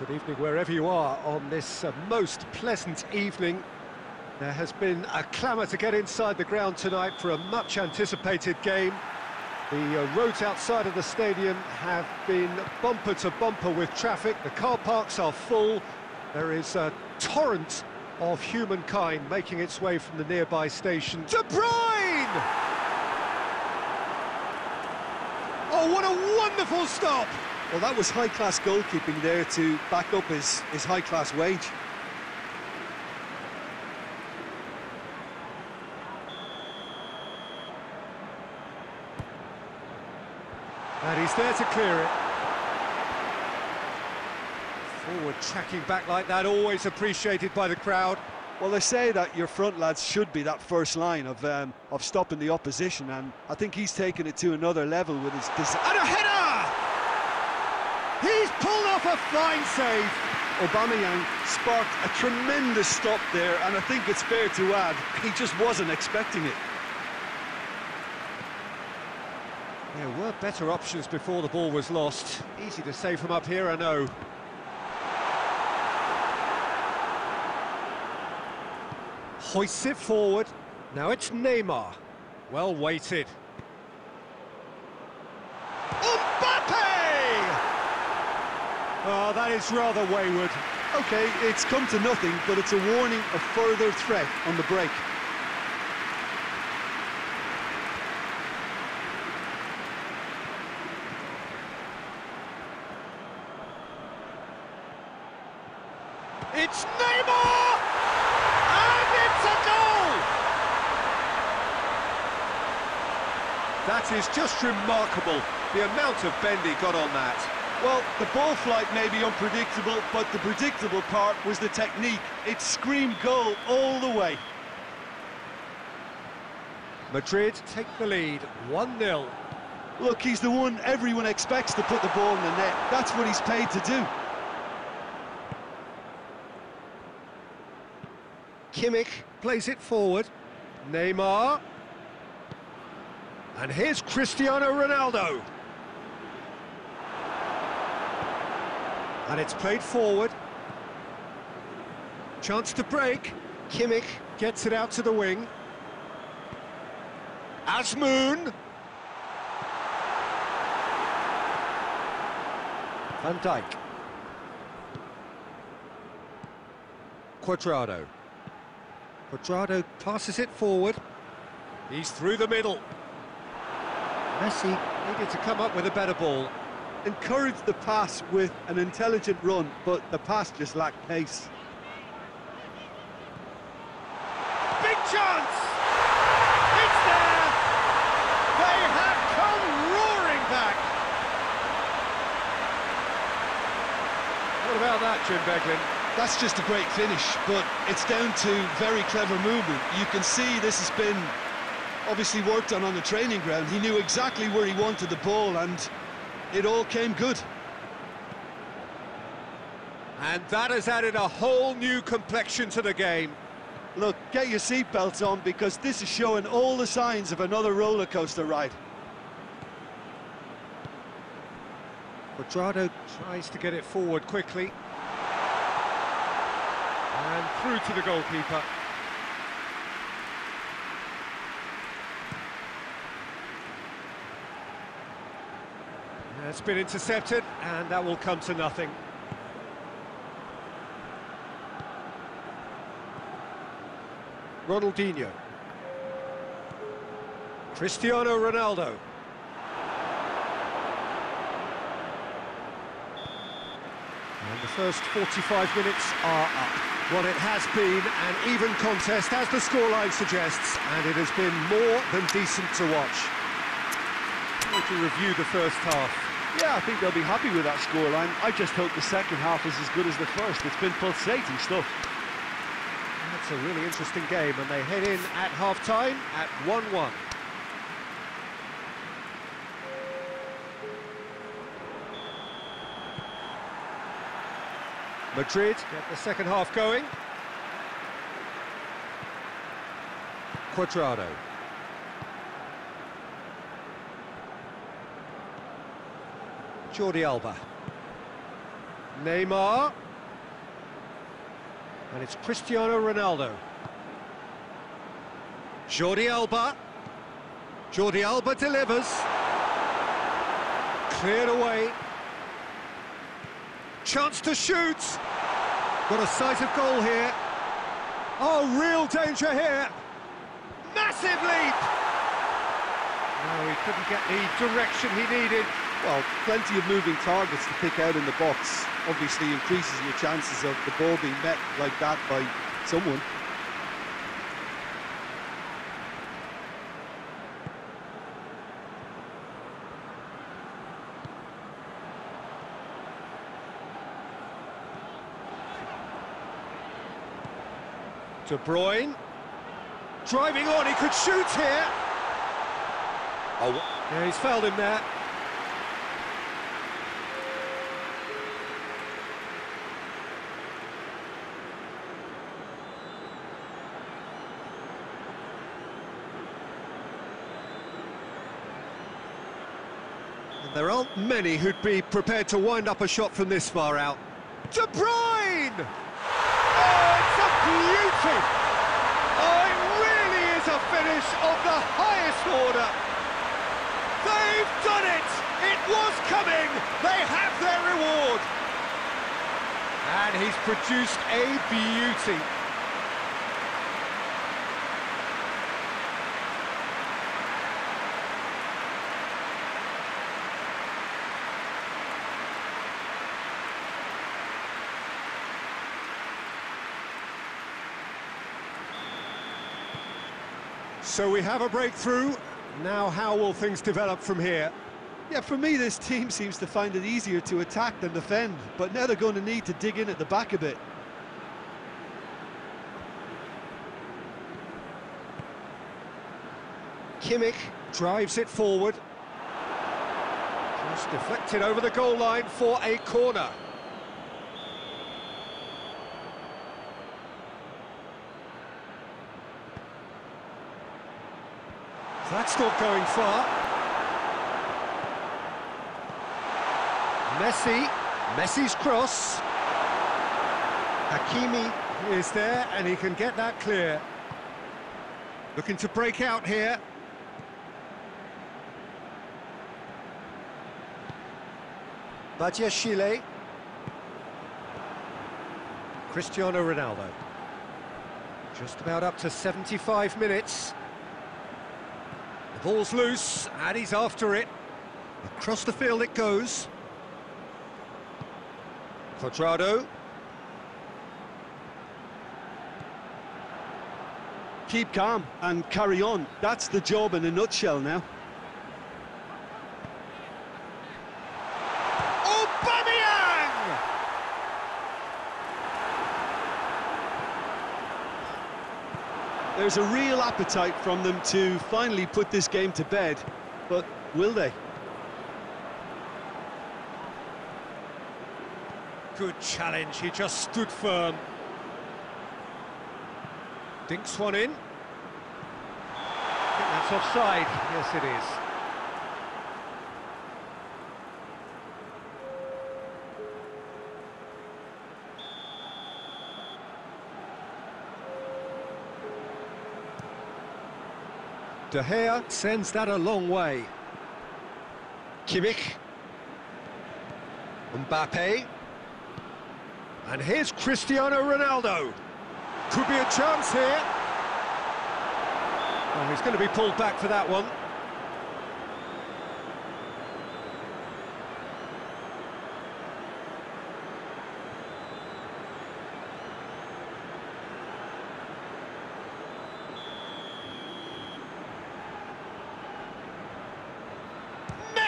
Good evening wherever you are on this uh, most pleasant evening. There has been a clamour to get inside the ground tonight for a much anticipated game. The uh, roads outside of the stadium have been bumper to bumper with traffic. The car parks are full. There is a torrent of humankind making its way from the nearby station. De Bruyne! Oh, what a wonderful stop! Well, that was high-class goalkeeping there to back up his, his high-class wage. And he's there to clear it. Forward tracking back like that, always appreciated by the crowd. Well, they say that your front lads should be that first line of um, of stopping the opposition, and I think he's taken it to another level with his... And a header! He's pulled off a fine save. Aubameyang sparked a tremendous stop there, and I think it's fair to add, he just wasn't expecting it. There were better options before the ball was lost. Easy to say from up here, I know. Hoists it forward. Now it's Neymar. Well weighted. Mbappe! Oh, that is rather wayward. OK, it's come to nothing, but it's a warning of further threat on the break. It's Neymar! And it's a goal! That is just remarkable, the amount of bend he got on that. Well, the ball flight may be unpredictable, but the predictable part was the technique. It screamed goal all the way. Madrid take the lead, 1-0. Look, he's the one everyone expects to put the ball in the net. That's what he's paid to do. Kimmich plays it forward. Neymar. And here's Cristiano Ronaldo. And it's played forward. Chance to break. Kimmich gets it out to the wing. Azmoun. Van Dijk. Cuadrado. Cuadrado passes it forward. He's through the middle. Messi needed to come up with a better ball. Encouraged the pass with an intelligent run, but the pass just lacked pace. Big chance! It's there! They have come roaring back! What about that, Jim Beglin? That's just a great finish, but it's down to very clever movement. You can see this has been obviously worked on on the training ground. He knew exactly where he wanted the ball, and it all came good. And that has added a whole new complexion to the game. Look, get your seatbelts on because this is showing all the signs of another roller coaster ride. Cuadrado tries to get it forward quickly. And through to the goalkeeper. It's been intercepted, and that will come to nothing. Ronaldinho. Cristiano Ronaldo. And the first 45 minutes are up. Well, it has been an even contest, as the scoreline suggests, and it has been more than decent to watch. To review the first half. Yeah, I think they'll be happy with that scoreline. I just hope the second half is as good as the first. It's been pulsating stuff. That's a really interesting game, and they head in at half-time at 1-1. Madrid get the second half going. Cuadrado. Jordi Alba. Neymar. And it's Cristiano Ronaldo. Jordi Alba. Jordi Alba delivers. Cleared away. Chance to shoot. Got a sight of goal here. Oh, real danger here. Massive leap. No, he couldn't get the direction he needed. Well, plenty of moving targets to pick out in the box. Obviously increases your chances of the ball being met like that by someone. De Bruyne. Driving on, he could shoot here. Oh, yeah, he's fouled him there. There aren't many who'd be prepared to wind up a shot from this far out. De Bruyne! Oh, it's a beauty! Oh, it really is a finish of the highest order. They've done it! It was coming! They have their reward! And he's produced a beauty. So we have a breakthrough. Now how will things develop from here? Yeah, for me, this team seems to find it easier to attack than defend, but now they're going to need to dig in at the back a bit. Kimmich drives it forward. Just deflected over the goal line for a corner. That's not going far. Messi, Messi's cross. Hakimi is there and he can get that clear. Looking to break out here. Badiashile. Cristiano Ronaldo. Just about up to 75 minutes. The ball's loose, and he's after it. Across the field it goes. Cuadrado. Keep calm and carry on. That's the job in a nutshell now. Aubameyang! There's a real appetite from them to finally put this game to bed, but will they? Good challenge, he just stood firm. Dinks one in. I think that's offside. Yes, it is. De Gea sends that a long way. Kimmich. Mbappe. And here's Cristiano Ronaldo. Could be a chance here. Oh, he's going to be pulled back for that one.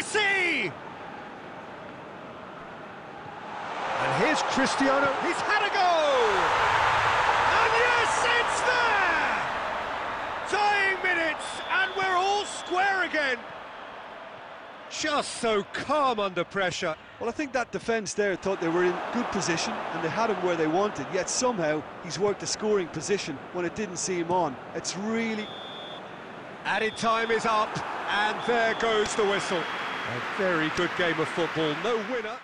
Messi! And here's Cristiano. He's had a go! And yes, it's there! Dying minutes, and we're all square again. Just so calm under pressure. Well, I think that defence there thought they were in good position and they had him where they wanted, yet somehow he's worked a scoring position when it didn't see him on. It's really... Added time is up, and there goes the whistle. A very good game of football, no winner.